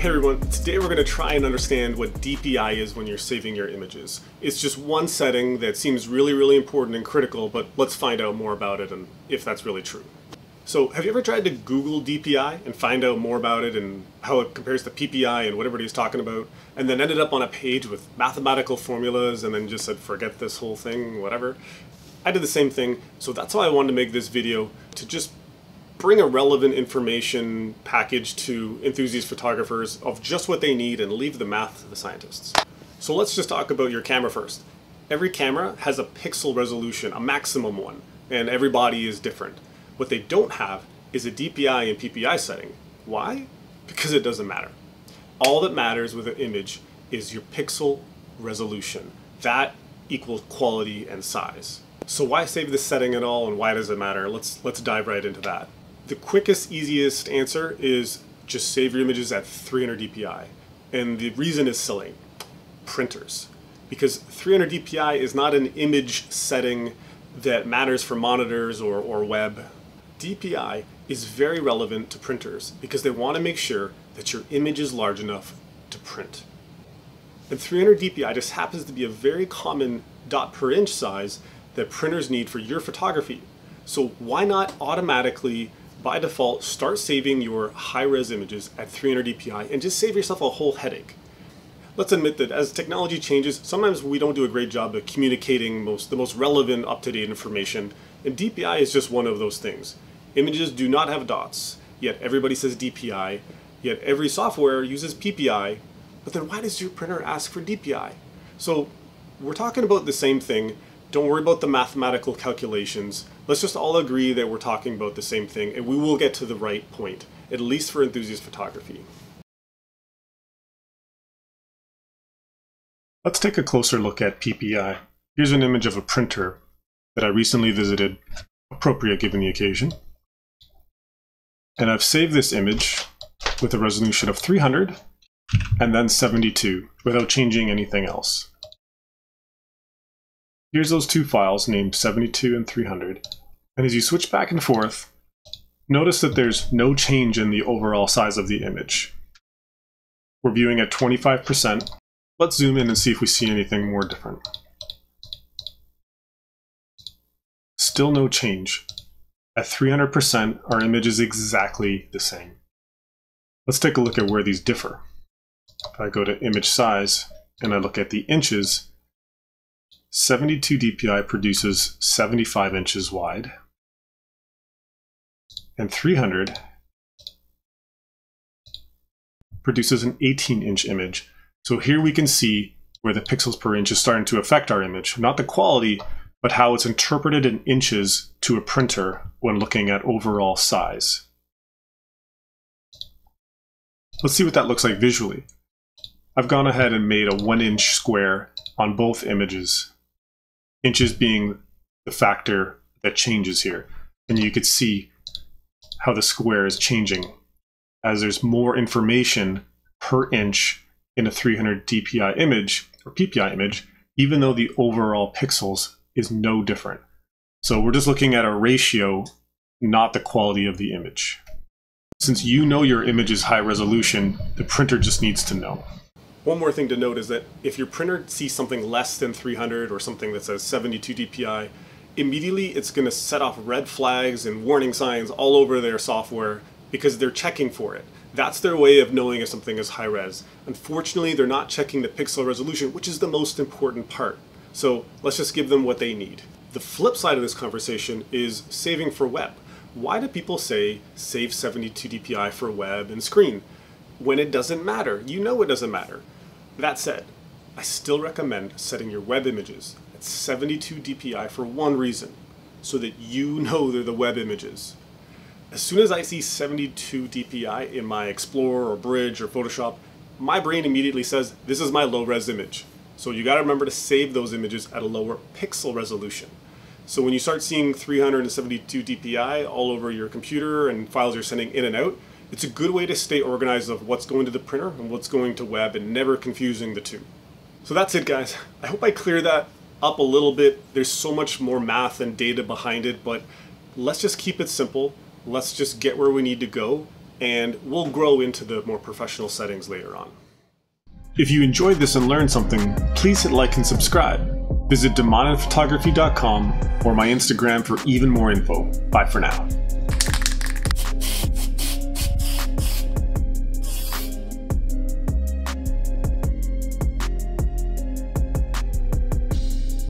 Hey everyone, today we're going to try and understand what DPI is when you're saving your images. It's just one setting that seems really, really important and critical, but let's find out more about it and if that's really true. So have you ever tried to Google DPI and find out more about it and how it compares to PPI and what everybody's talking about, and then ended up on a page with mathematical formulas and then just said, forget this whole thing, whatever? I did the same thing, so that's why I wanted to make this video, to just bring a relevant information package to enthusiast photographers of just what they need and leave the math to the scientists. So let's just talk about your camera first. Every camera has a pixel resolution, a maximum one, and every body is different. What they don't have is a DPI and PPI setting. Why? Because it doesn't matter. All that matters with an image is your pixel resolution. That equals quality and size. So why save this setting at all and why does it matter? Let's, let's dive right into that. The quickest, easiest answer is just save your images at 300 dpi. And the reason is silly. Printers. Because 300 dpi is not an image setting that matters for monitors or, or web. DPI is very relevant to printers because they want to make sure that your image is large enough to print. And 300 dpi just happens to be a very common dot per inch size that printers need for your photography. So why not automatically by default, start saving your high-res images at 300 dpi and just save yourself a whole headache. Let's admit that as technology changes, sometimes we don't do a great job of communicating most, the most relevant, up-to-date information, and DPI is just one of those things. Images do not have dots, yet everybody says DPI, yet every software uses PPI, but then why does your printer ask for DPI? So we're talking about the same thing, don't worry about the mathematical calculations. Let's just all agree that we're talking about the same thing and we will get to the right point, at least for enthusiast photography. Let's take a closer look at PPI. Here's an image of a printer that I recently visited, appropriate given the occasion. And I've saved this image with a resolution of 300 and then 72 without changing anything else. Here's those two files named 72 and 300. And as you switch back and forth, notice that there's no change in the overall size of the image. We're viewing at 25%. Let's zoom in and see if we see anything more different. Still no change. At 300%, our image is exactly the same. Let's take a look at where these differ. If I go to image size and I look at the inches, 72 dpi produces 75 inches wide, and 300 produces an 18 inch image. So here we can see where the pixels per inch is starting to affect our image, not the quality, but how it's interpreted in inches to a printer when looking at overall size. Let's see what that looks like visually. I've gone ahead and made a one inch square on both images inches being the factor that changes here. And you could see how the square is changing as there's more information per inch in a 300 dpi image or PPI image, even though the overall pixels is no different. So we're just looking at a ratio, not the quality of the image. Since you know your image is high resolution, the printer just needs to know. One more thing to note is that if your printer sees something less than 300 or something that says 72 dpi, immediately it's going to set off red flags and warning signs all over their software because they're checking for it. That's their way of knowing if something is high res. Unfortunately, they're not checking the pixel resolution, which is the most important part. So let's just give them what they need. The flip side of this conversation is saving for web. Why do people say save 72 dpi for web and screen? When it doesn't matter. You know it doesn't matter. That said, I still recommend setting your web images at 72 dpi for one reason, so that you know they're the web images. As soon as I see 72 dpi in my Explorer or Bridge or Photoshop, my brain immediately says, this is my low-res image. So you gotta remember to save those images at a lower pixel resolution. So when you start seeing 372 dpi all over your computer and files you're sending in and out, it's a good way to stay organized of what's going to the printer and what's going to web and never confusing the two. So that's it guys. I hope I cleared that up a little bit. There's so much more math and data behind it, but let's just keep it simple. Let's just get where we need to go and we'll grow into the more professional settings later on. If you enjoyed this and learned something, please hit like and subscribe. Visit demaninphotography.com or my Instagram for even more info. Bye for now.